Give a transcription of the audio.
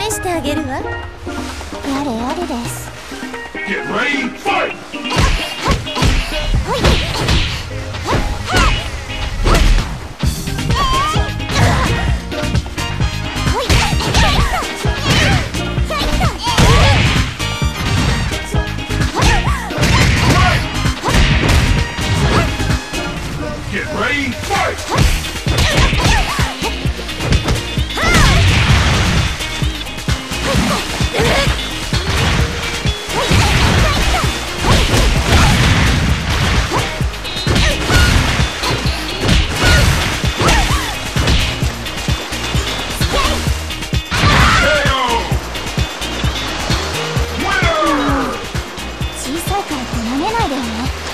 試してあげるわやれやれです Get ready, fight! Get ready, fight! めないでよね。